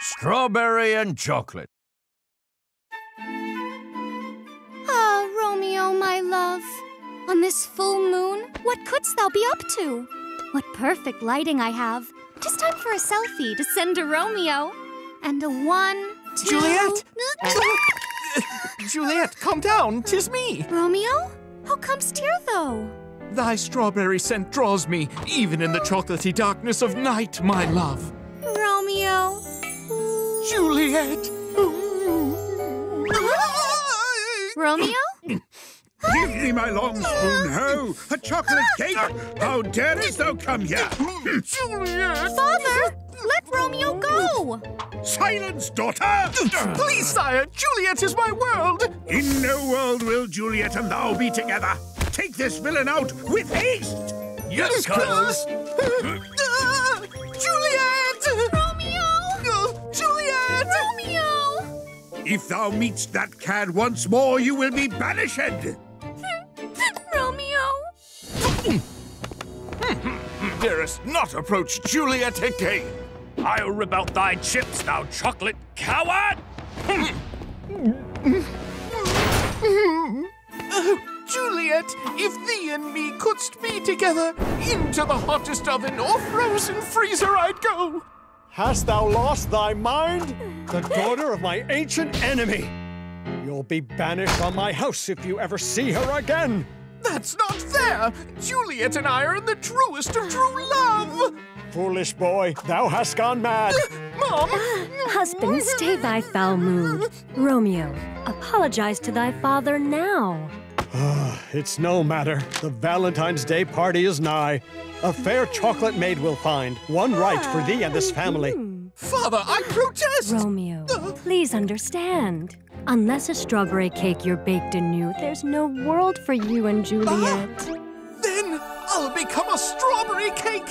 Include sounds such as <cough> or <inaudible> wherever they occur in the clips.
strawberry and chocolate. Ah, Romeo, my love. On this full moon, what couldst thou be up to? What perfect lighting I have. Just time for a selfie to send to Romeo. And a one, two... Juliet! <laughs> Juliet, calm down. Tis me. Romeo? How comes here, though? Thy strawberry scent draws me, even in the chocolatey darkness of night, my love. Romeo. Juliet! Romeo? Give me my long spoon, ho! A chocolate cake! How darest thou come here? Juliet! Father, let Romeo go! Silence, daughter! Please, sire, Juliet is my world! In no world will Juliet and thou be together. Take this villain out with haste! Yes, cuz! <laughs> If thou meetst that cad once more, you will be banished! <laughs> Romeo! Darest not approach Juliet again. I'll rip out thy chips, thou chocolate coward! oh, Juliet, if thee and me couldst be together, into the hottest oven or frozen freezer I'd go. Hast thou lost thy mind? The daughter of my ancient enemy. You'll be banished from my house if you ever see her again. That's not fair! Juliet and I are in the truest of true love! Foolish boy, thou hast gone mad. <gasps> Mom! <gasps> Husband, stay thy foul mood. Romeo, apologize to thy father now. Ah, it's no matter. The Valentine's Day party is nigh. A fair chocolate maid will find, one right for thee and this family. Father, I protest! Romeo, please understand. Unless a strawberry cake you're baked anew, there's no world for you and Juliet. Then I'll become a strawberry cake!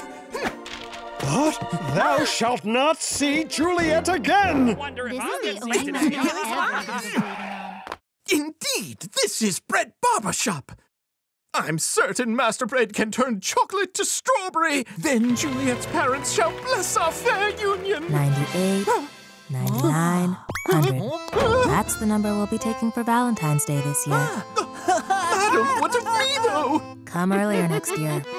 But Thou shalt not see Juliet again! Wonder if This I'm is the gonna only <laughs> Indeed, this is Bread Barbershop. I'm certain Master Bread can turn chocolate to strawberry. Then Juliet's parents shall bless our fair union. 98, <gasps> 99, <gasps> 100. That's the number we'll be taking for Valentine's Day this year. <gasps> Madam, what of me, though? Come earlier next year. <laughs>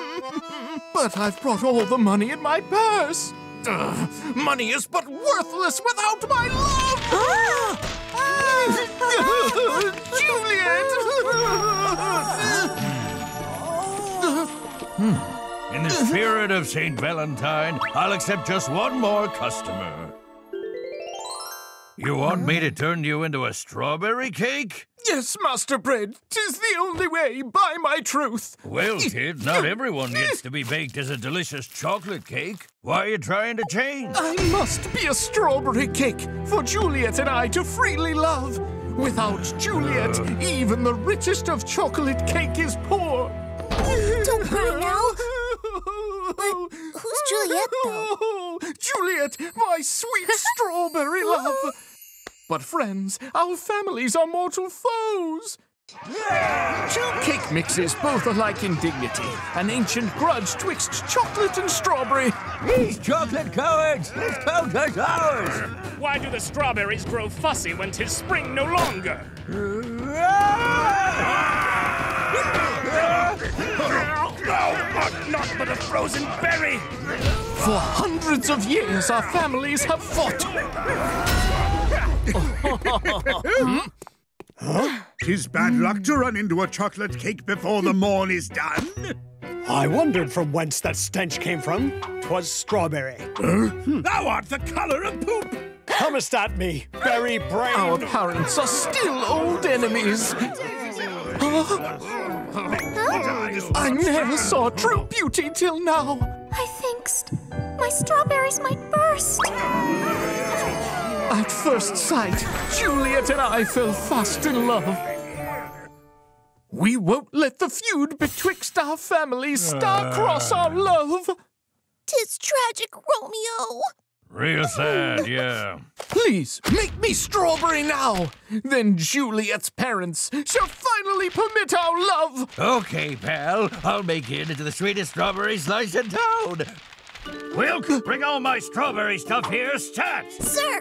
But I've brought all the money in my purse. Ugh, money is but worthless without my love! <gasps> <laughs> Juliet! Hmm. In the spirit of St. Valentine, I'll accept just one more customer. You want me to turn you into a strawberry cake? yes, Master Bread, tis the only way, by my truth. Well, kid, not everyone gets to be baked as a delicious chocolate cake. Why are you trying to change? I must be a strawberry cake for Juliet and I to freely love. Without Juliet, even the richest of chocolate cake is poor. Don't cry now. But who's Juliet, though? <laughs> Juliet, my sweet strawberry love. But friends, our families are mortal foes. Two cake mixes, both alike in dignity. An ancient grudge twixt chocolate and strawberry. These chocolate cowards! This coat is ours! Why do the strawberries grow fussy when 'tis spring no longer? Thou art not but a frozen berry! For hundreds of years, our families have fought. <laughs> Tis bad luck to run into a chocolate cake before the morn is done. I wondered from whence that stench came from. Twas strawberry. Thou art the color of poop. Comest at me, berry brain. Our parents are still old enemies. I never saw true beauty till now. I thinkst my strawberries might burst. At first sight, Juliet and I fell fast in love. We won't let the feud betwixt our families star-cross our uh. love. Tis tragic, Romeo. Real sad, yeah. Please, make me strawberry now. Then Juliet's parents shall finally permit our love. Okay, pal. I'll make it into the sweetest strawberry slice in town. Wilk, bring all my strawberry stuff here, stat! Sir!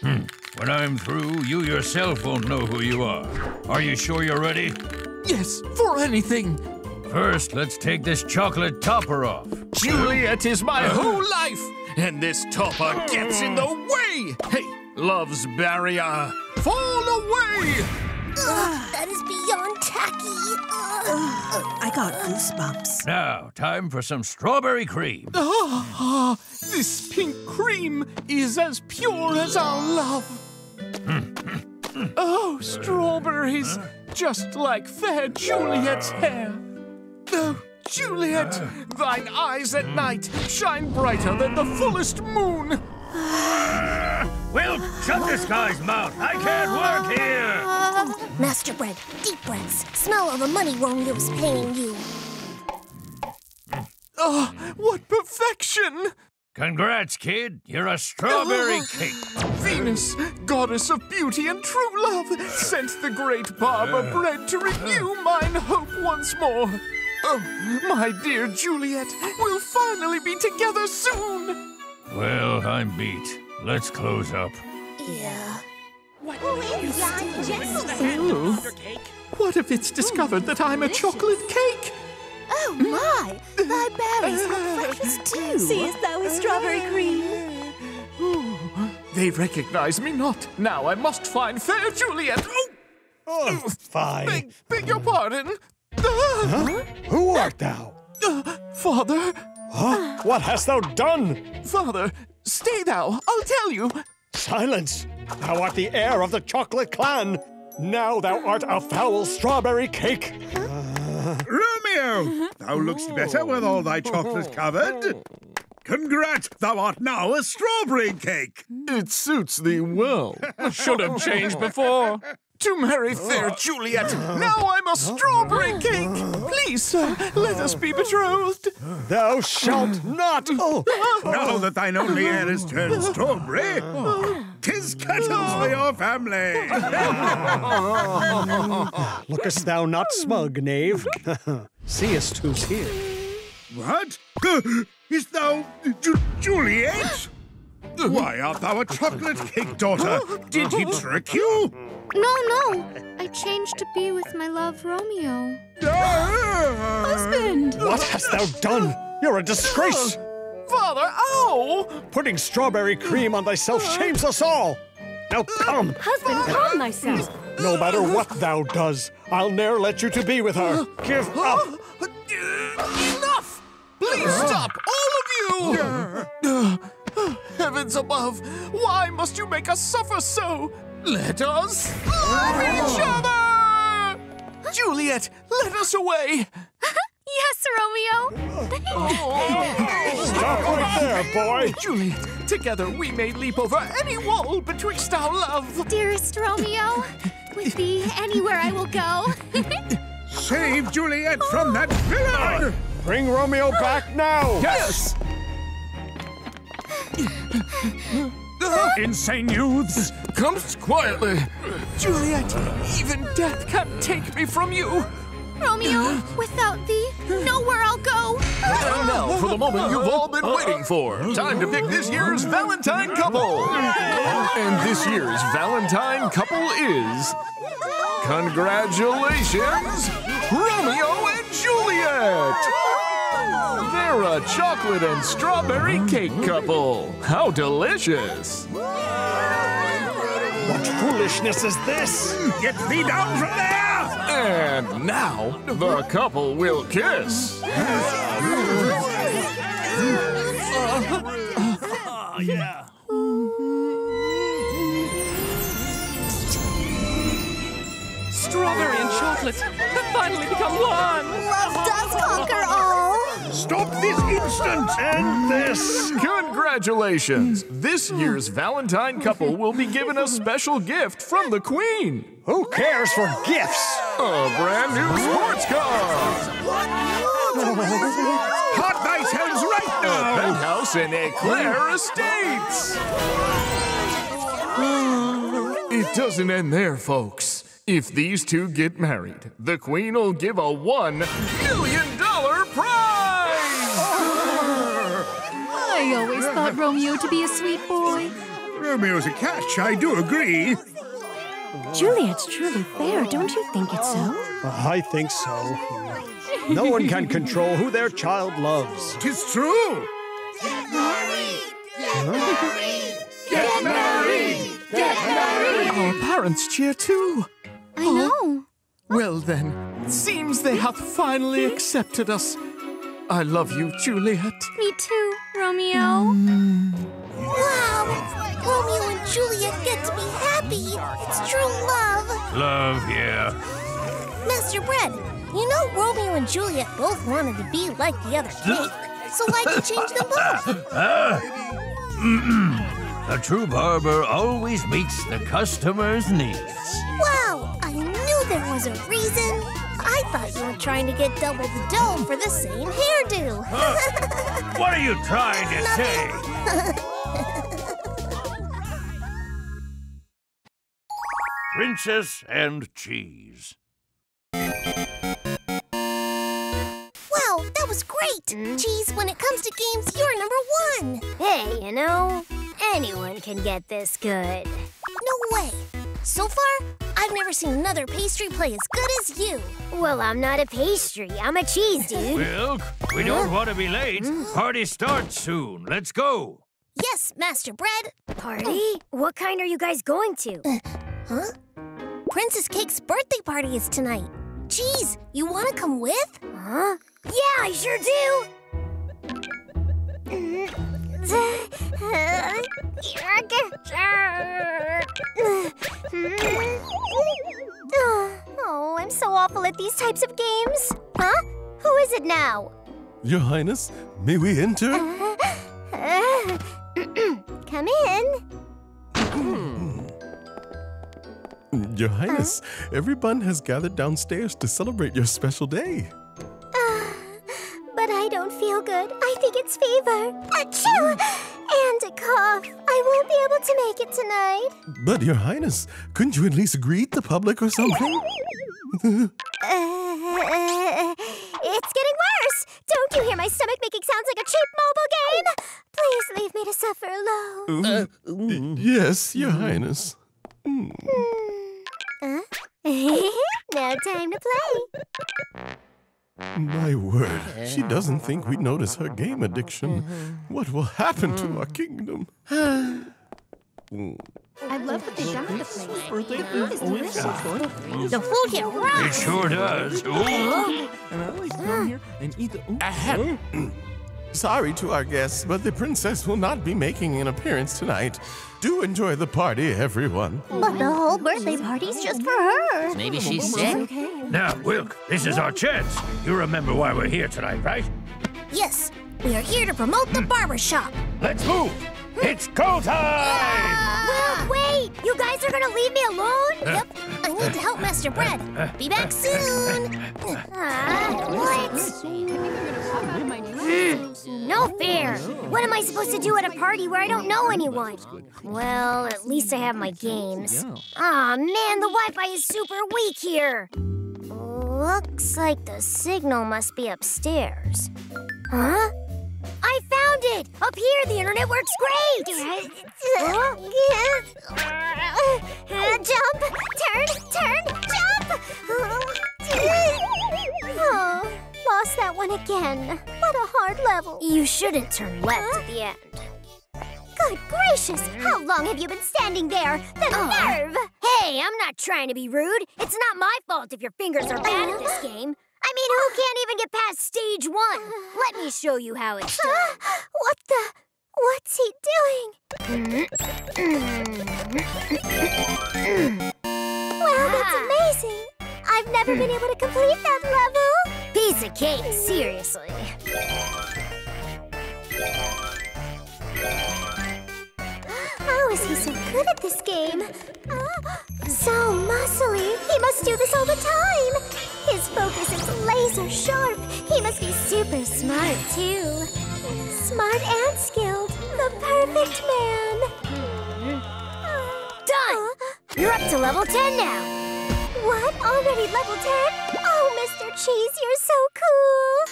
Hmm. When I'm through, you yourself won't know who you are. Are you sure you're ready? Yes, for anything. First, let's take this chocolate topper off. Juliet is my whole life, and this topper gets in the way. Hey, love's barrier, fall away. That is beyond tacky. I got goosebumps. Now, time for some strawberry cream. Ah, this pink cream is as pure as our love. oh, strawberries, just like fair Juliet's hair. Oh, Juliet, thine eyes at night shine brighter than the fullest moon. <laughs> Wilk, shut this guy's mouth. I can't work here. Master Bread, deep breaths. Smell all the money Romeo's paying you. Oh, what perfection! Congrats, kid. You're a strawberry oh, cake. Venus, goddess of beauty and true love, sent the great barber bread to renew mine hope once more. Oh, my dear Juliet, we'll finally be together soon. Well, I'm beat. Let's close up. Yeah. Ooh. What if it's discovered that I'm a chocolate cake? Oh my! Thy berries look precious <laughs> too. Seest thou a strawberry cream? Ooh, They recognize me not. Now I must find fair Juliet. Oh, Oh, fine. beg, beg your pardon. Ah, Who art thou? ah, Father, Huh? What hast thou done? Father, stay thou. I'll tell you. Silence! Thou art the heir of the chocolate clan. Now thou art a foul strawberry cake. <laughs> Romeo, thou lookst better with all thy chocolate covered. Congrats, thou art now a strawberry cake. It suits thee well. Should have changed before. To marry fair uh. Juliet, now I'm a strawberry cake. Please, sir, let us be betrothed. Thou shalt not. <laughs> Oh, Now that thine only heir is turned oh. strawberry, tis kettles for your family. <laughs> lookest thou not smug, knave? <laughs> Seest who's here. what? Is thou Ju- Juliet? Why art thou a chocolate cake daughter? <gasps> Did he trick you? No, no. I changed to be with my love, Romeo. Ah! Husband! What hast thou done? You're a disgrace. <gasps> Father, ow! Putting strawberry cream on thyself shames us all. Now come. Husband, calm thyself. No matter what thou does, I'll ne'er let you to be with her. Give up. <gasps> Enough! Please stop, all of you! <sighs> Heavens above, why must you make us suffer so? Let us love each oh. other! Juliet, let us away! <laughs> Yes, Romeo. Oh. Stop right there, boy. Juliet, together we may leap over any wall betwixt our love. Dearest Romeo, with thee anywhere I will go. Save Juliet from that villain! Bring Romeo back now. Yes! <laughs> Insane youths! Comes quietly. Juliet, even death can't take me from you. Romeo, without thee, nowhere I'll go. And now for the moment you've all been waiting for. Time to pick this year's Valentine couple. And this year's Valentine couple is. Congratulations, Romeo and Juliet! They're a chocolate and strawberry cake couple. How delicious! What foolishness is this? Get me down from there! And now the couple will kiss. Strawberry and chocolate have finally become one. Love does conquer all. Stop this instant! End this. Congratulations! This year's Valentine couple will be given a special gift from the Queen. Who cares for gifts? A brand new sports car. Caught thyselves right A now! penthouse in Eclair Estates. It doesn't end there, folks. If these two get married, the queen will give a one million I always thought Romeo to be a sweet boy. Romeo's a catch, I do agree. Juliet's truly fair, don't you think it's so? I think so. No one can control who their child loves. Tis true. Get married! Get married! Get married! Get married! Our parents cheer too. I know. Well then, seems they have finally accepted us. I love you, Juliet. Me too, Romeo. Wow! Romeo and Juliet get to be happy. It's true love. Love, yeah. Master Bread, you know Romeo and Juliet both wanted to be like the other cake. So why'd you change them both? <laughs> A true barber always meets the customer's needs. Wow! I knew there was a reason. I thought you were trying to get double the dough for the same hairdo. What are you trying to say? Princess and cheese. Wow, that was great! Hmm? Cheese. when it comes to games, you're number one! Hey, you know, anyone can get this good. No way! So far, I've never seen another pastry play as good as you. Well, I'm not a pastry. I'm a cheese dude. Wilk, we don't want to be late. Mm. Party starts soon. Let's go. Yes, Master Bread. Party? What kind are you guys going to? Uh, huh? Princess Cake's birthday party is tonight. Geez, you want to come with? Huh? Yeah, I sure do. <laughs> <laughs> these types of games. Huh? Who is it now? Your Highness, may we enter? Uh, <clears throat> come in. Hmm. Your Highness, everyone has gathered downstairs to celebrate your special day. Uh, but I don't feel good. I think it's fever. Achoo! And a cough. I won't be able to make it tonight. But, Your Highness, couldn't you at least greet the public or something? Uh, <laughs> it's getting worse. Don't you hear my stomach making sounds like a cheap mobile game? Please leave me to suffer alone. yes, Your Highness. Huh? <laughs> now time to play. My word, she doesn't think we notice her game addiction. What will happen to our kingdom? <sighs> I love what they've done with the place. The food is delicious. The food here rocks. It sure does. Ooh. Ahem. Sorry to our guests, but the princess will not be making an appearance tonight. Do enjoy the party, everyone. But the whole birthday party's just for her. Maybe she's sick. Now, Wilk, this is our chance. You remember why we're here tonight, right? Yes, we are here to promote the hmm. barber shop. Let's move. It's go time. Well, wait! You guys are gonna leave me alone? <laughs> Yep. I need to help Master Bread. Be back soon. Ah, what? No fair. What am I supposed to do at a party where I don't know anyone? Well, at least I have my games. Aw, man, the Wi-Fi is super weak here. Looks like the signal must be upstairs. Huh? I found it! Up here, the internet works great! Uh, jump! Turn! Turn! Jump! Oh, lost that one again. What a hard level. You shouldn't turn left at the end. Good gracious! How long have you been standing there? The nerve! Hey, I'm not trying to be rude. It's not my fault if your fingers are bad at this game. I mean, who can't even get past stage one? Let me show you how it's done. What the? What's he doing? Wow, that's ah. amazing! I've never been able to complete that level! Piece of cake, seriously. How is he so good at this game? So muscly. He must do this all the time. His focus is laser sharp. He must be super smart, too. Smart and skilled. The perfect man. Done! You're up to level 10 now. What? Already level 10? Oh, Mr. Cheese, you're so cool!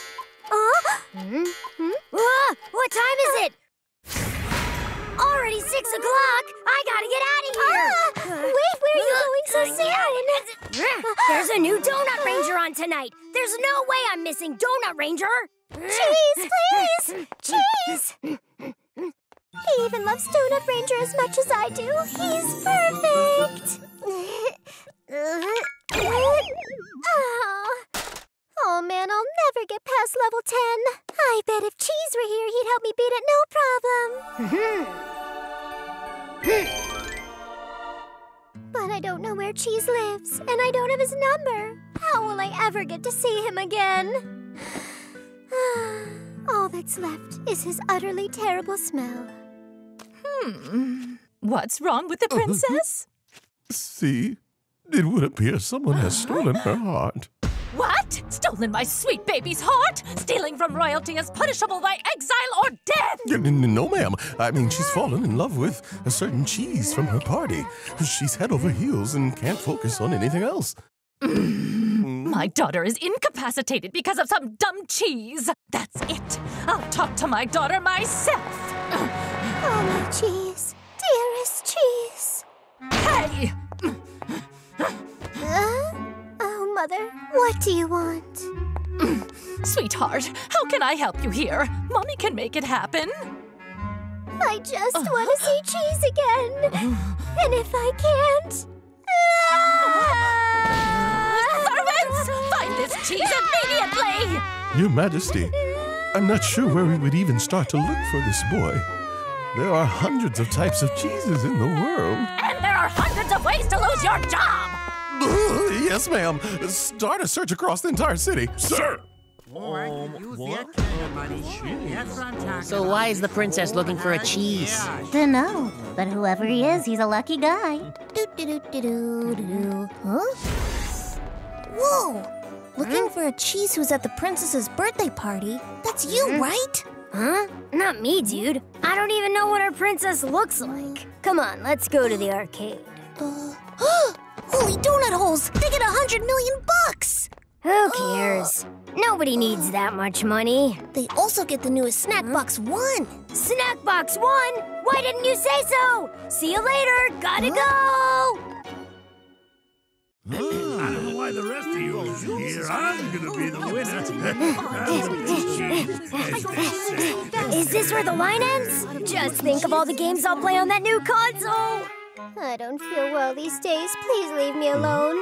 Oh? Hmm? Hmm? Ah, what time is it? Already six o'clock. I gotta get out of here. Ah, wait, where are you going so soon? There's a new Donut Ranger on tonight. There's no way I'm missing Donut Ranger. Cheese, please! Cheese! He even loves Donut Ranger as much as I do. He's perfect! <laughs> oh. Oh man, I'll never get past level 10. I bet if Cheese were here, he'd help me beat it no problem. <laughs> but I don't know where Cheese lives, and I don't have his number. How will I ever get to see him again? <sighs> All that's left is his utterly terrible smell. Hmm. What's wrong with the <laughs> princess? See, it would appear someone has stolen her <gasps> heart. What? Stolen my sweet baby's heart? Stealing from royalty is punishable by exile or death! N- n- No, ma'am. I mean, she's fallen in love with a certain cheese from her party. She's head over heels and can't focus on anything else. <clears throat> My daughter is incapacitated because of some dumb cheese. That's it. I'll talk to my daughter myself. <clears throat> Oh, my cheese. Do you want? <clears throat> Sweetheart, how can I help you here? Mommy can make it happen. I just uh-huh. want to see cheese again. <gasps> And if I can't. Servants! Find this cheese immediately! Your Majesty, I'm not sure where we would even start to look for this boy. There are hundreds of types of cheeses in the world. And there are hundreds of ways to lose your job! <laughs> yes, ma'am. Start a search across the entire city. Sir! So why is the princess looking for a cheese? Dunno, but whoever he is, he's a lucky guy. Huh? Whoa! Looking for a cheese who's at the princess's birthday party? That's you, right? Huh? Not me, dude. I don't even know what our princess looks like. Come on, let's go to the arcade. <gasps> <gasps> Uh, holy donut holes! They get a hundred million bucks! Who cares? Nobody needs that much money. They also get the newest Snack Box One. Snack Box One? Why didn't you say so? See you later. Gotta go. I don't know why the rest of you are here. I'm gonna be the winner. <laughs> Is this where the line ends? Just think of all the games I'll play on that new console. I don't feel well these days. Please leave me alone.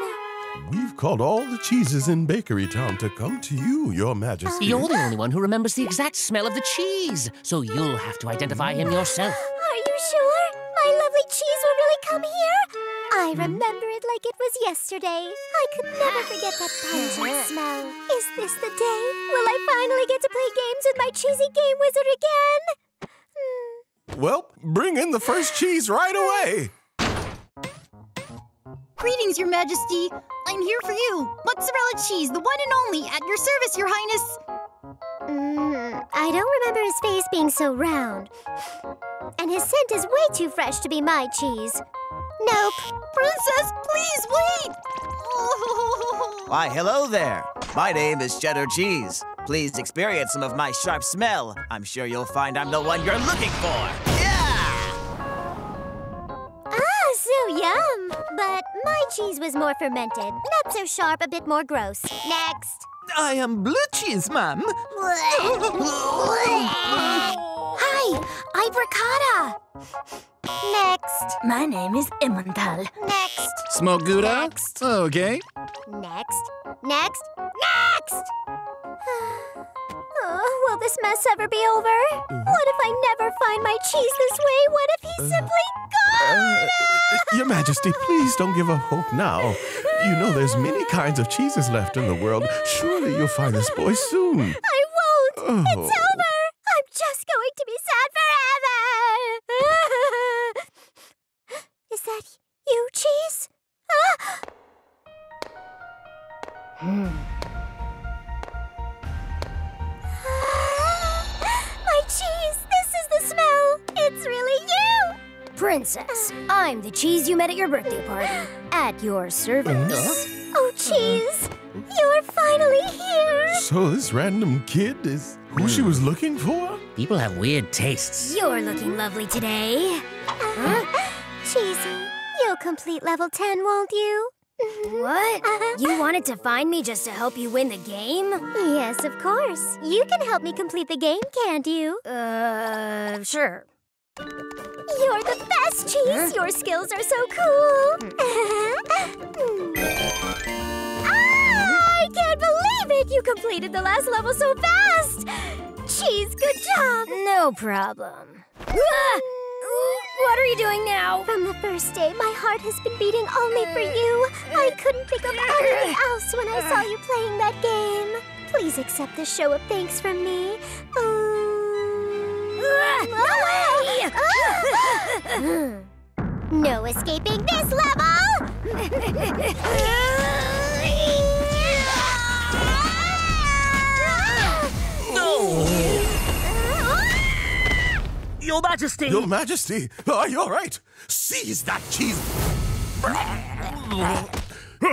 We've called all the cheeses in Bakery Town to come to you, Your Majesty. You're the only one who remembers the exact smell of the cheese, so you'll have to identify him yourself. Are you sure? My lovely cheese will really come here? I hmm? remember it like it was yesterday. I could never forget that pungent smell. Is this the day? Will I finally get to play games with my cheesy game wizard again? Hmm. Well, bring in the first cheese right hmm. away. Greetings, Your Majesty. I'm here for you. Mozzarella cheese, the one and only, at your service, Your Highness. Mm, I don't remember his face being so round. And his scent is way too fresh to be my cheese. Nope. Princess, please wait! Why, hello there. My name is Cheddar Cheese. Please experience some of my sharp smell. I'm sure you'll find I'm the one you're looking for. My cheese was more fermented. Not so sharp, a bit more gross. Next. I am blue cheese, ma'am. <laughs> Hi, I'm Ricotta. Next. My name is Emmental. Next. Smoke Gouda? Next. Okay. Next. Next. Next! <sighs> oh, will this mess ever be over? Mm. What if I never find my cheese this way? What if he's uh. simply gone? Uh, Your Majesty, please don't give up hope now. You know there's many kinds of cheeses left in the world. Surely you'll find this boy soon. I won't. Oh. It's over. I'm just going to be sad forever. <laughs> Is that you, cheese? Ah! <gasps> My Princess, I'm the cheese you met at your birthday party. At your service. Oh, Cheese! You're finally here! So this random kid is who she was looking for? People have weird tastes. You're looking lovely today. Huh? Cheesy, you'll complete level 10, won't you? What? You wanted to find me just to help you win the game? Yes, of course. You can help me complete the game, can't you? Uh, sure. You're the best, Cheese! Your skills are so cool! ah, I can't believe it! You completed the last level so fast! Cheese, good job! No problem. Ah! What are you doing now? From the first day, my heart has been beating only for you. I couldn't think of anything else when I saw you playing that game. Please accept this show of thanks from me. no no escaping this level! No! Your Majesty! Your Majesty, are you all right? Seize that cheese.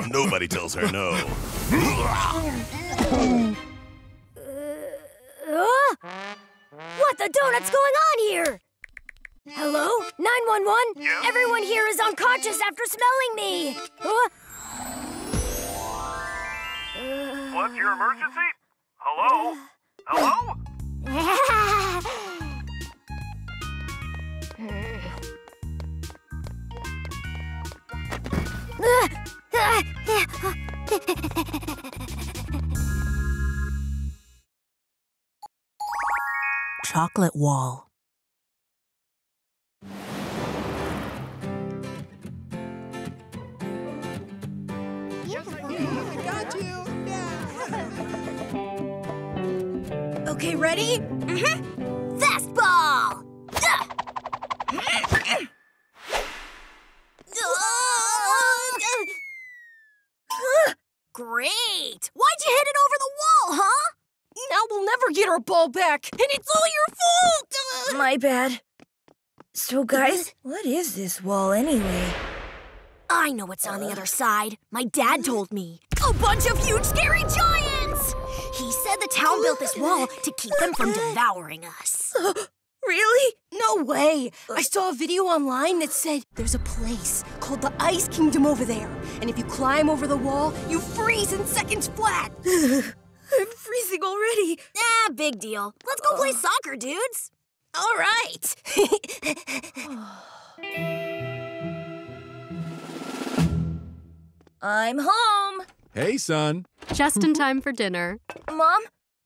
Nobody tells her no. Uh, what the donut's going on here? Hello? 911? Yeah? Everyone here is unconscious after smelling me. Huh? What's your emergency? Hello? Hello? Chocolate wall. Okay, ready? Mm-hmm. Fastball! <laughs> Great! Why'd you hit it over the wall, huh? Now we'll never get our ball back, and it's all your fault! <laughs> My bad. So, guys, what is this wall anyway? I know what's on the other side. My dad told me. A bunch of huge, scary giants! He said the town built this wall to keep them from devouring us. <gasps> Really? No way! I saw a video online that said there's a place called the Ice Kingdom over there, and if you climb over the wall, you freeze in seconds flat. <sighs> I'm freezing already. Ah, big deal. Let's go play soccer, dudes. All right. <sighs> <sighs> I'm home. Hey, son. Just in time for dinner. Mom,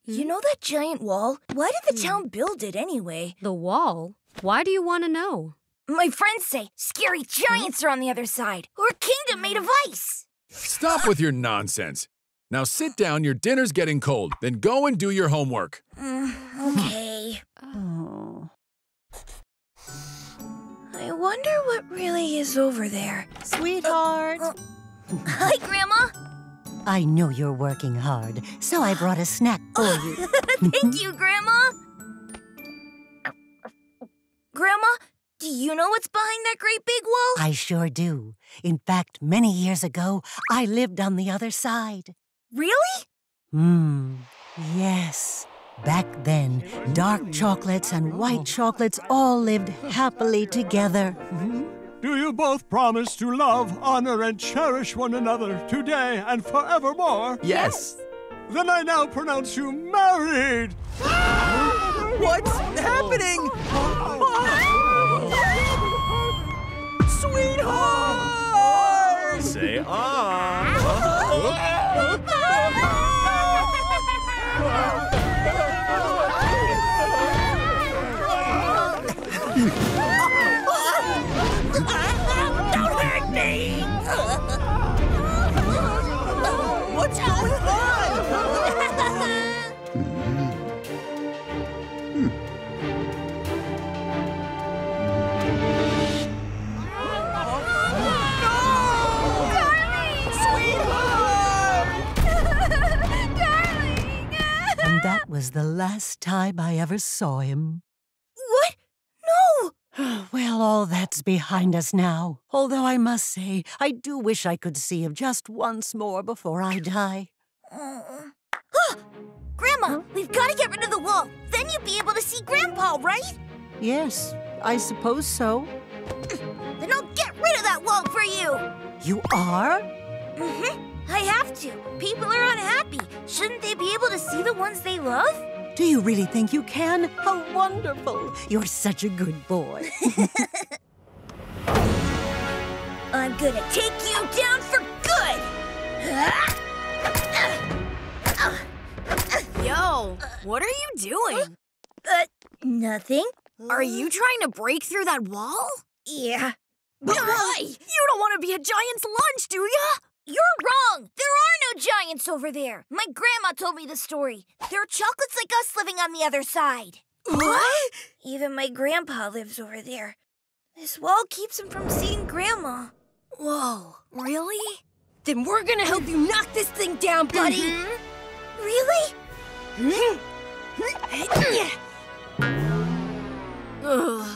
you know that giant wall? Why did the town build it anyway? The wall? Why do you want to know? My friends say scary giants are on the other side, or a kingdom made of ice. Stop with your nonsense. Now sit down, your dinner's getting cold. Then go and do your homework. Uh, okay. Oh. I wonder what really is over there. Sweetheart. Uh, uh, hi, Grandma. I know you're working hard, so I brought a snack for you. <laughs> Thank you, Grandma. Grandma, do you know what's behind that great big wall? I sure do. In fact, many years ago, I lived on the other side. Really? Hmm, yes. Back then, dark chocolates and white chocolates all lived happily together. <laughs> Do you both promise to love, honor, and cherish one another today and forevermore? Yes. Then I now pronounce you married. <gasps> What's happening? <gasps> <gasps> Sweetheart! Say ah. Was the last time I ever saw him. What? No! <sighs> Well, all that's behind us now. Although I must say, I do wish I could see him just once more before I die. <gasps> Grandma, we've got to get rid of the wall. Then you'll be able to see Grandpa, right? Yes, I suppose so. <clears throat> Then I'll get rid of that wall for you. You are? Mm-hmm. I have to. People are unhappy. Shouldn't they be able to see the ones they love? Do you really think you can? How wonderful! You're such a good boy. <laughs> I'm gonna take you down for good. Yo, what are you doing? Uh, nothing. Are you trying to break through that wall? Yeah. But why? You don't want to be a giant's lunch, do ya? You're wrong! There are no giants over there! My grandma told me the story. There are chocolates like us living on the other side. What? Even my grandpa lives over there. This wall keeps him from seeing grandma. Whoa, really? Then we're gonna help you knock this thing down, buddy! Mm-hmm. Really? <laughs> Ugh,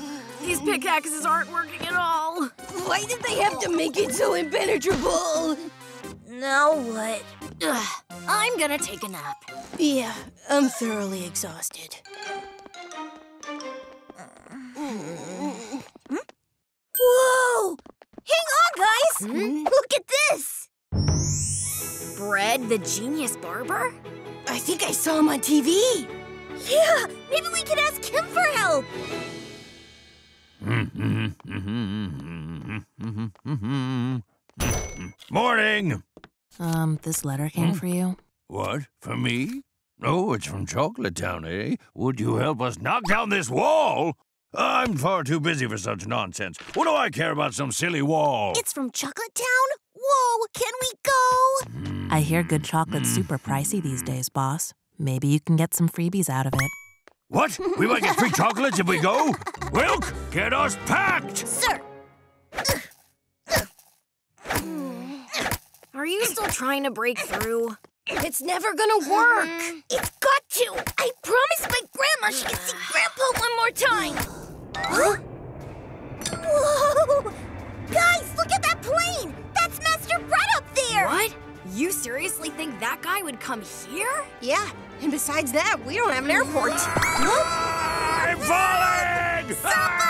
these pickaxes aren't working at all. Why did they have to make it so impenetrable? Now what? Ugh, I'm gonna take a nap. Yeah, I'm thoroughly exhausted. Whoa! Hang on, guys! Hmm? Look at this! Bread, the genius barber? I think I saw him on TV. Yeah, maybe we could ask him for help. <laughs> Morning. Um, this letter came for you. What? For me? Oh, it's from Chocolate Town, eh? Would you help us knock down this wall? I'm far too busy for such nonsense. What do I care about some silly wall? It's from Chocolate Town? Whoa, can we go? I hear good chocolate's super pricey these days, boss. Maybe you can get some freebies out of it. What? We might get free chocolates if we go? <laughs> Wilk, get us packed! Sir! Are you still trying to break through? It's never gonna work. Mm-hmm. It's got to! I promised my grandma she could see Grandpa one more time! Huh? Whoa! Guys, look at that plane! That's Master Bread up there! What? You seriously think that guy would come here? Yeah, and besides that, we don't have an airport. I'm falling! Sir!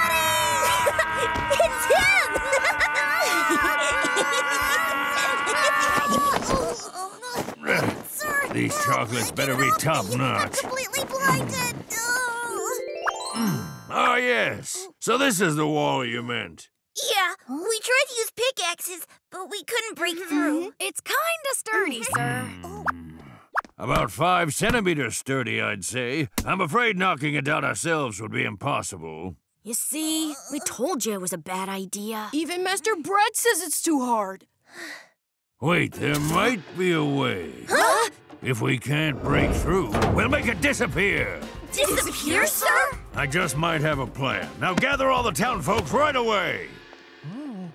<laughs> <laughs> These chocolates better be top notch. Completely blinded! Oh, yes. So this is the wall you meant. Yeah, we tried to use pickaxes, but we couldn't break mm-hmm. through. It's kinda sturdy, mm-hmm. sir. Hmm. About five centimeters sturdy, I'd say. I'm afraid knocking it down ourselves would be impossible. You see, we told you it was a bad idea. Even Master Bread says it's too hard. Wait, there might be a way. Huh? If we can't break through, we'll make it disappear. Disappear, sir? I just might have a plan. Now gather all the town folks right away.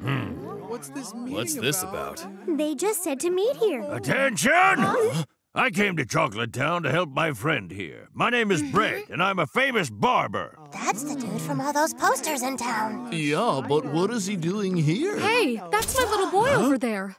Hmm. What's this What's this about? They just said to meet here. Attention! I came to Chocolate Town to help my friend here. My name is Bread, and I'm a famous barber. That's the dude from all those posters in town. Yeah, but what is he doing here? Hey, that's my little boy over there.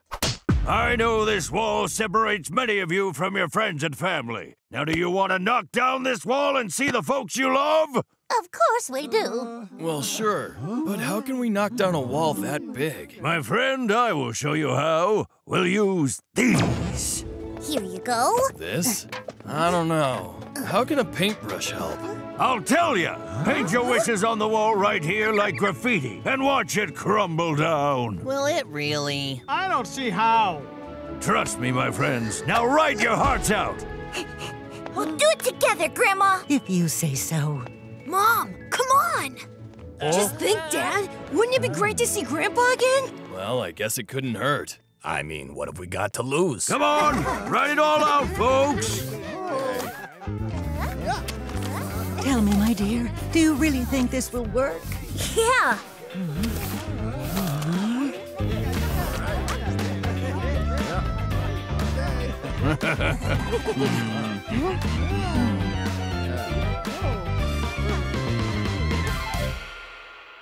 I know this wall separates many of you from your friends and family. Now, do you want to knock down this wall and see the folks you love? Of course we do. Well, sure. But how can we knock down a wall that big? My friend, I will show you how. We'll use these. Here you go. This? I don't know. How can a paintbrush help? I'll tell you. Paint your wishes on the wall right here like graffiti and watch it crumble down. Will it really? I don't see how. Trust me, my friends. Now write your hearts out. We'll do it together, Grandma! If you say so. Mom, come on! Just think, Dad. Wouldn't it be great to see Grandpa again? Well, I guess it couldn't hurt. I mean, what have we got to lose? Come on, write it all out, folks. Tell me, my dear, do you really think this will work? Yeah!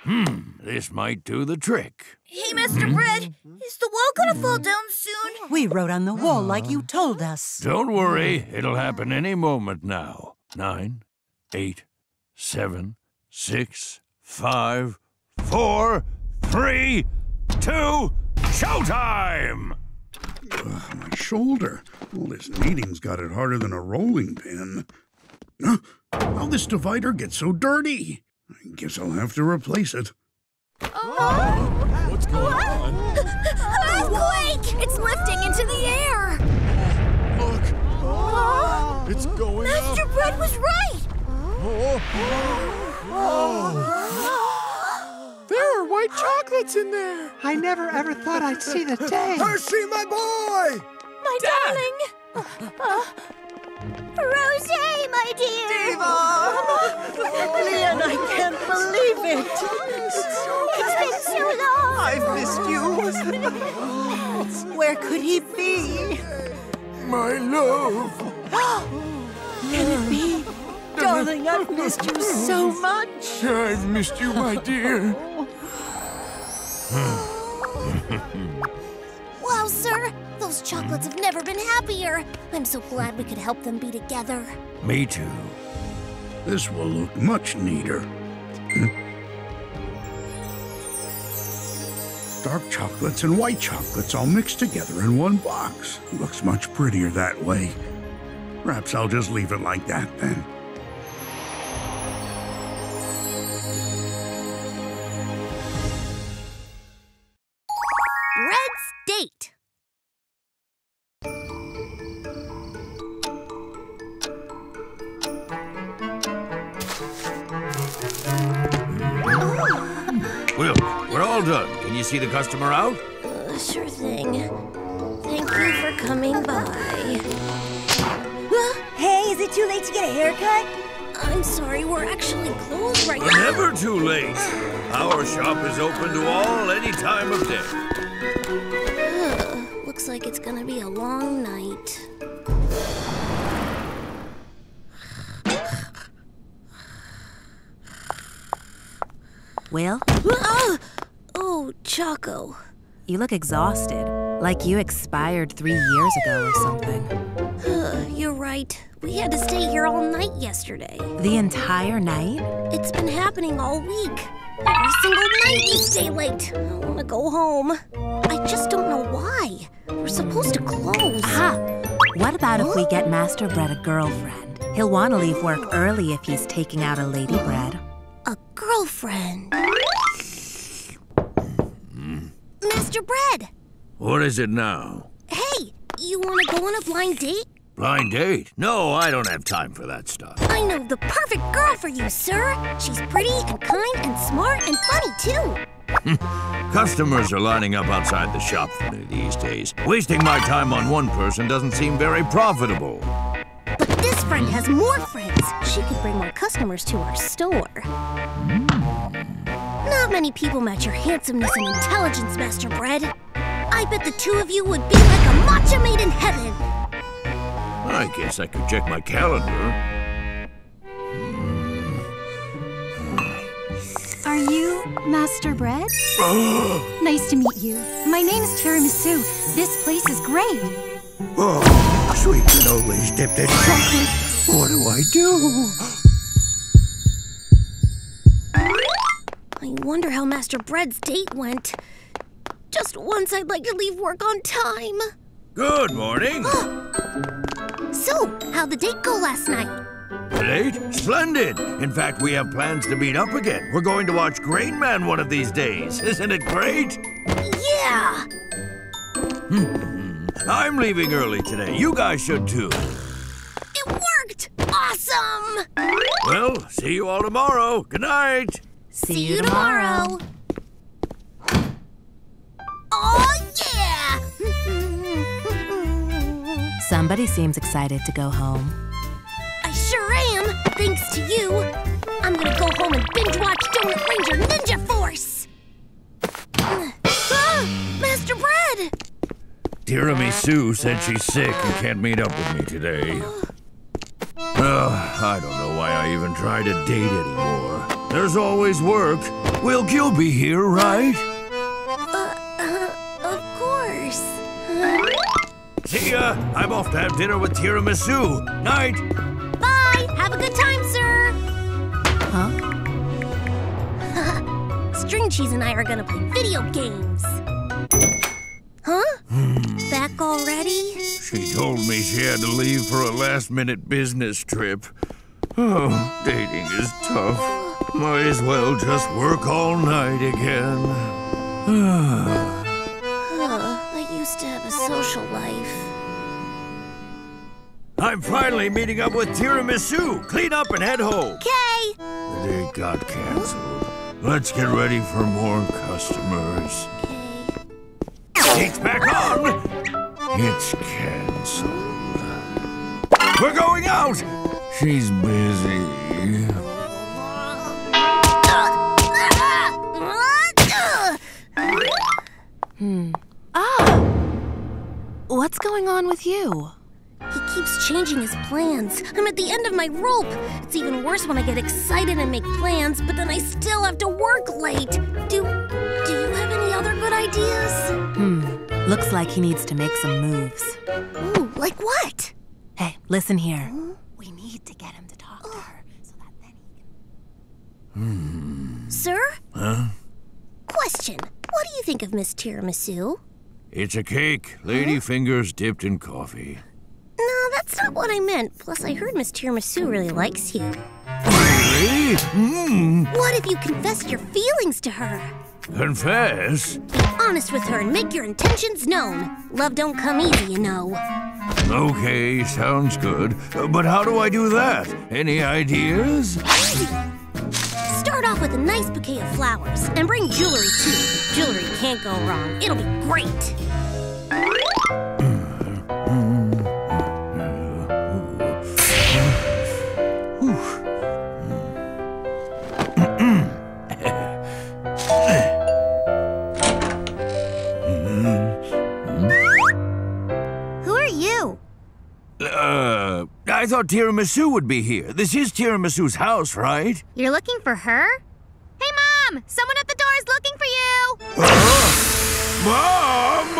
Hmm, this might do the trick. Hey, Mr. Bread, is the wall gonna fall down soon? We wrote on the wall like you told us. Don't worry, it'll happen any moment now. Nine, eight, seven, six, five, four, three, two, showtime! Ugh, my shoulder. All this kneading's got it harder than a rolling pin. Huh? How this divider get so dirty? I guess I'll have to replace it. Oh! What's going on? Earthquake! It's lifting into the air! Look! It's going Master up! Bread was right! There are white chocolates in there. I never ever thought I'd see the day. Percy, my boy! My darling! Uh, Rose, my dear! Leon, I can't believe it. It's been so long! I've missed you. Where could he be? My love. <gasps> Can it be? Darling, I've missed you so much. I've missed you, my dear. Wow, sir! Those chocolates have never been happier. I'm so glad we could help them be together. Me too. This will look much neater. Dark chocolates and white chocolates all mixed together in one box. Looks much prettier that way. Perhaps I'll just leave it like that then. Customer out? Exhausted, like you expired three years ago or something. You're right. We had to stay here all night yesterday. The entire night? It's been happening all week. Every single night we stay late. I want to go home. I just don't know why. We're supposed to close. Ah, what about if we get Master Bread a girlfriend? He'll want to leave work early if he's taking out a lady bread. A girlfriend. Master Bread, What is it now? hey, you want to go on a blind date? Blind date? No, I don't have time for that stuff. I know the perfect girl for you, sir. She's pretty and kind and smart and funny, too. <laughs> Customers are lining up outside the shop for me these days. Wasting my time on one person doesn't seem very profitable. But this friend has more friends. She could bring more customers to our store. Hmm? Not many people match your handsomeness and intelligence, Master Bread. I bet the two of you would be like a matcha made in heaven. I guess I could check my calendar. Are you Master Bread? <gasps> nice to meet you. My name's Tiramisu. This place is great. Oh, sweet cannolis dipped in chocolate. What do I do? I wonder how Master Bread's date went. Just once I'd like to leave work on time. Good morning. <gasps> So, how'd the date go last night? Date? Splendid. In fact, we have plans to meet up again. We're going to watch Grain Man one of these days. <laughs> Isn't it great? Yeah! Hmm. I'm leaving early today. You guys should too. It worked! Awesome! Well, see you all tomorrow. Good night. See, you tomorrow. Oh, yeah! <laughs> Somebody seems excited to go home. I sure am, thanks to you. I'm gonna go home and binge watch Donut Ranger Ninja Force. <gasps> Ah, Master Bread! Tiramisu said she's sick and can't meet up with me today. <gasps> <laughs> Ugh, I don't know why I even try to date anymore. There's always work. Will you'll be here, right? Uh, of course. See ya. I'm off to have dinner with tiramisu. Night. Bye! Have a good time, sir! Huh? <laughs> String Cheese and I are gonna play video games. Huh? Back already? She told me she had to leave for a last-minute business trip. Oh, dating is tough. Might as well just work all night again. Huh, I used to have a social life. I'm finally meeting up with tiramisu. Clean up and head home. Okay! The date got canceled. Let's get ready for more customers. Date's back on. It's canceled. We're going out. She's busy. Hmm. Ah! What's going on with you? He keeps changing his plans. I'm at the end of my rope. It's even worse when I get excited and make plans, but then I still have to work late. Do do you have any other good ideas? Hmm. Looks like he needs to make some moves. Ooh, like what? Hey, listen here. We need to get him to talk to her so that then he can. Hmm. Sir? Huh? Question. What do you think of Miss Tiramisu? It's a cake. Lady fingers dipped in coffee. No, that's not what I meant. Plus, I heard Miss Tiramisu really likes you. Really? Mmm. What if you confessed your feelings to her? Confess? Be honest with her and make your intentions known. Love don't come easy, you know. Okay, sounds good. But how do I do that? Any ideas? Start off with a nice bouquet of flowers and bring jewelry too. Jewelry can't go wrong. It'll be great. Thought Tiramisu would be here. This is Tiramisu's house, right? You're looking for her? Hey, Mom! Someone at the door is looking for you! Mom!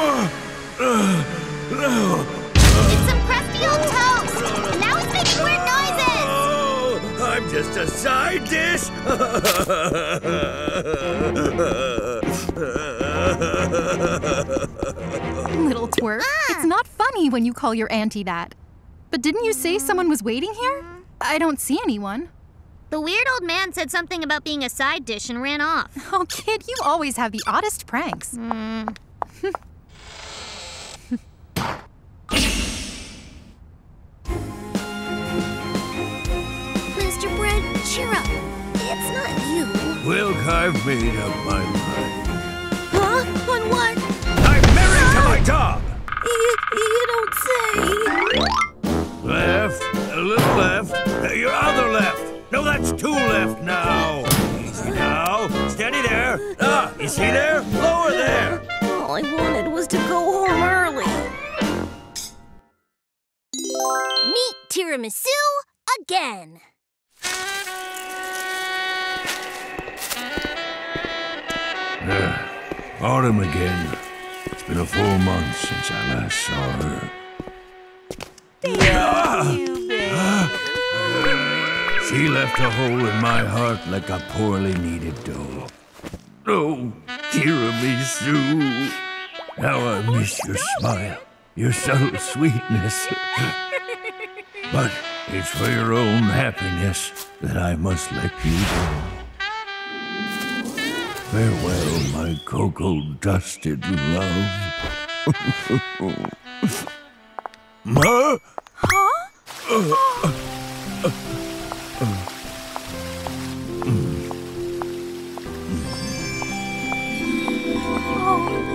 Uh, no. It's some crusty old toast! And now it's making weird noises! Oh, I'm just a side dish. Little twerp. It's not funny when you call your auntie that. But didn't you say someone was waiting here? I don't see anyone. The weird old man said something about being a side dish and ran off. <laughs> Oh, kid, you always have the oddest pranks. Hmm. Mr. Bread, cheer up. It's not you. Wilk, I've made up my mind. Huh? On what? I'm married to my dog. You, you don't say. Left, a little left, uh, your other left. No, that's two left now. Easy now. Steady there. Ah, you see there? Lower there. All I wanted was to go home early. Meet Tiramisu again. Autumn again. It's been a full month since I last saw her. She left a hole in my heart like a poorly needed doll. Oh, tiramisu. How I miss your smile, your subtle sweetness. but it's for your own happiness that I must let you go. Farewell, my cocoa dusted love. <laughs> Ma? Oh,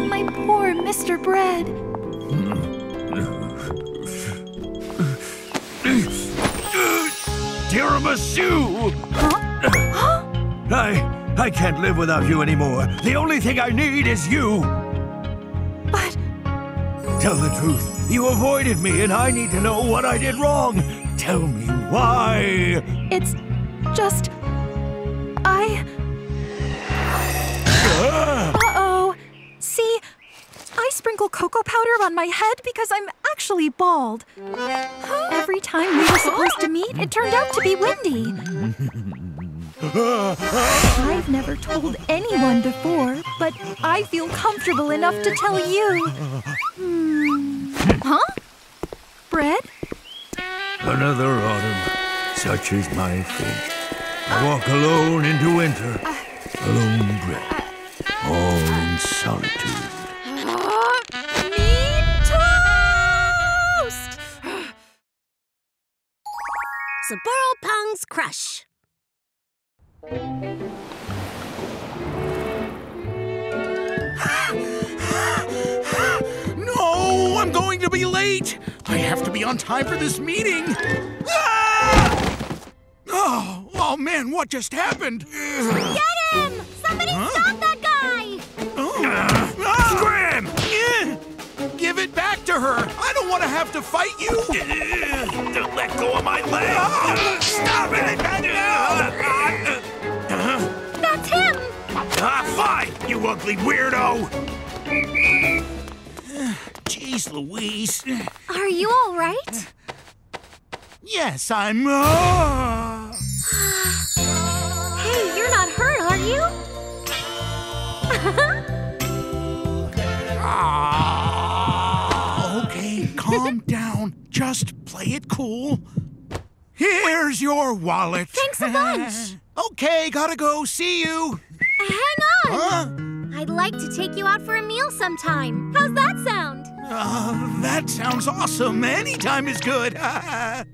my poor Mr. Bread. Tiramisu! I, I can't live without you anymore. The only thing I need is you. But. Tell the truth. You avoided me, and I need to know what I did wrong. Tell me why. It's just. I. Uh oh. See, I sprinkle cocoa powder on my head because I'm actually bald. Every time we were supposed to meet, it turned out to be windy. I've never told anyone before, but I feel comfortable enough to tell you. Huh? Bread? Another autumn, such is my fate. I walk alone into winter, uh. alone bread, all in solitude. mean toast! Soboro Pong's Crush. <gasps> No, I'm going to be late. I have to be on time for this meeting. Ah! Oh, oh man, what just happened? Get him! Somebody stop that guy! Ah! Scram! Eh, Give it back to her. I don't want to have to fight you. Don't let go of my leg! Ah! Stop it! That's him! Ah, fine, you ugly weirdo! Jeez Louise. Are you all right? Yes, I'm. Uh... Hey, you're not hurt, are you? Ah, okay, calm <laughs> down. Just play it cool. Here's your wallet. Thanks a bunch. <laughs> okay, gotta go. See you. Hang on! I'd like to take you out for a meal sometime. How's that sound? Uh, that sounds awesome. Any time is good. <laughs>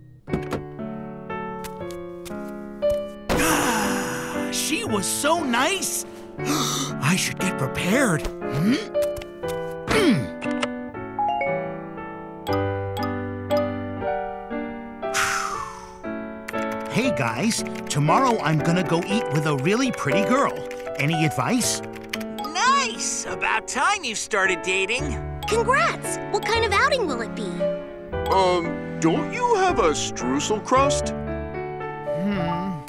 Ah, she was so nice. <gasps> I should get prepared. Hmm? <sighs> Hey guys, tomorrow I'm gonna go eat with a really pretty girl. Any advice? Nice! About time you started dating. Congrats! What kind of outing will it be? Um, don't you have a streusel crust? Hmm.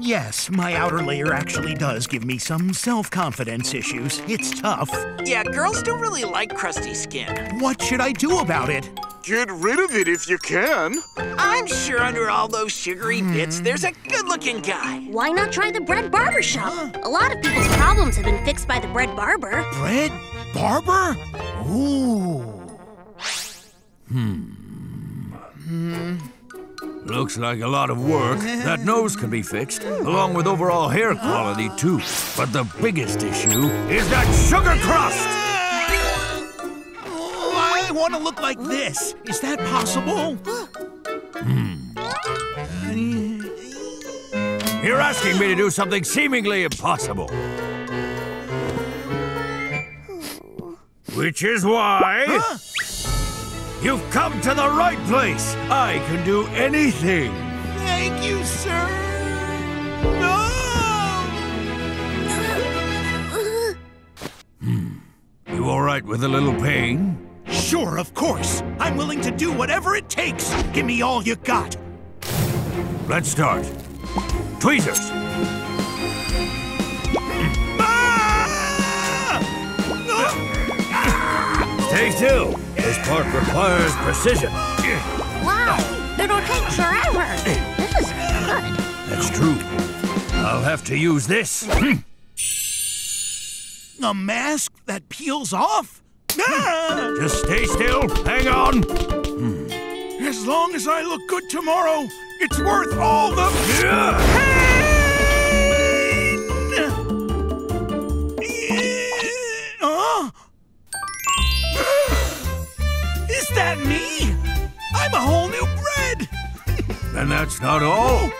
Yes, my outer layer actually does give me some self-confidence issues. It's tough. Yeah, girls don't really like crusty skin. What should I do about it? Get rid of it if you can. I'm sure under all those sugary bits, there's a good-looking guy. Why not try the bread barber shop? A lot of people's problems have been fixed by the bread barber. Bread barber? Ooh. Hmm. Looks like a lot of work. That nose can be fixed, along with overall hair quality, too. But the biggest issue is that sugar crust! I want to look like this. Is that possible? <gasps> Hmm. You're asking me to do something seemingly impossible. Which is why. You've come to the right place. I can do anything. Thank you, sir. No! Hmm. You all right with a little pain? Sure, of course. I'm willing to do whatever it takes. Give me all you got. Let's start. Tweezers. Stay still. This part requires precision. Wow, it'll take forever. This is good. That's true. I'll have to use this. A mask that peels off? Ah! Just stay still. Hang on. As long as I look good tomorrow, it's worth all the pain! Huh? <gasps> Is that me? I'm a whole new bread! <laughs> And that's not all.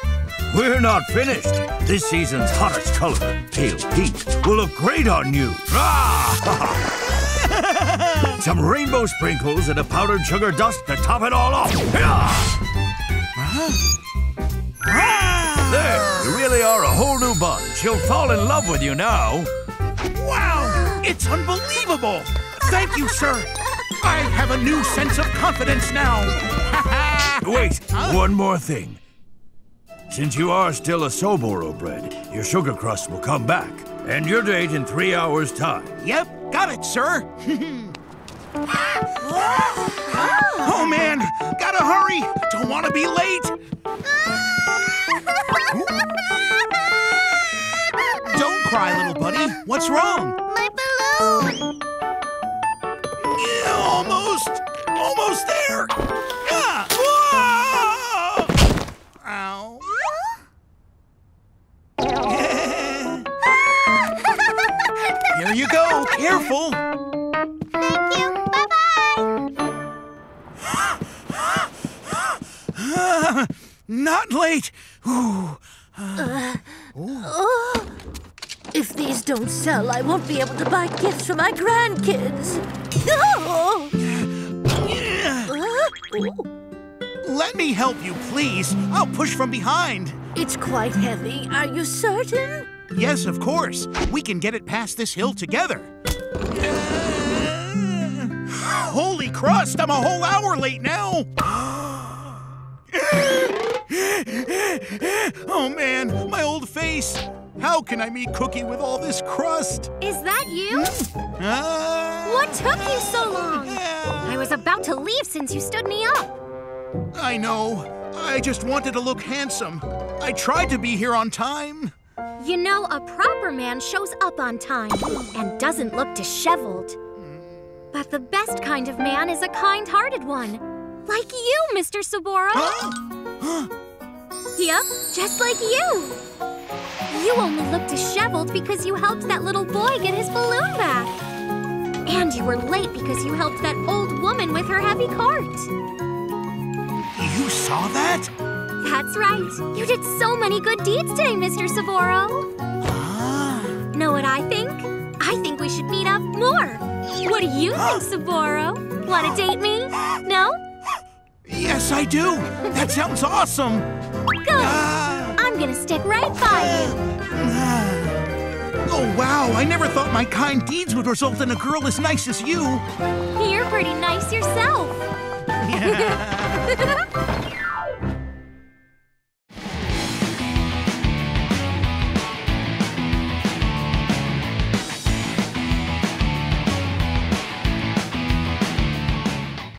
We're not finished. This season's hottest color, pale pink, will look great on you. Ah! <laughs> Some rainbow sprinkles and a powdered sugar dust to top it all off. Ah! There, you really are a whole new bunch. She'll fall in love with you now. Wow! It's unbelievable! Thank you, sir! I have a new sense of confidence now! <laughs> Wait, one more thing. since you are still a Soboro bread, your sugar crust will come back. And your date in three hours' time. Yep, got it, sir. <laughs> oh man, gotta hurry. Don't want to be late. Don't cry, little buddy. What's wrong? My balloon! Yeah, almost. Almost there. Ah! Ow. <laughs> Here you go. Careful. Not late. Ooh. Uh, oh. If these don't sell, I won't be able to buy gifts for my grandkids. Oh. Let me help you, please. I'll push from behind. It's quite heavy. Are you certain? Yes, of course. We can get it past this hill together. Holy crust, I'm a whole hour late now. <gasps> <gasps> <gasps> <laughs> oh man, my old face. How can I meet Cookie with all this crust? Is that you? Uh, What took you so long? I was about to leave since you stood me up. I know. I just wanted to look handsome. I tried to be here on time. You know, a proper man shows up on time and doesn't look disheveled. But the best kind of man is a kind-hearted one. Like you, Mr. Soboro. Yep, just like you. You only look disheveled because you helped that little boy get his balloon back. And you were late because you helped that old woman with her heavy cart. You saw that? That's right. You did so many good deeds today, Mr. Soboro. Ah. Know what I think? I think we should meet up more. What do you think, Soboro? Want to date me? No? Yes, I do. That sounds awesome. Good. Ah. I'm gonna stick right by you. Ah. Oh, wow. I never thought my kind deeds would result in a girl as nice as you. You're pretty nice yourself. <laughs> <laughs>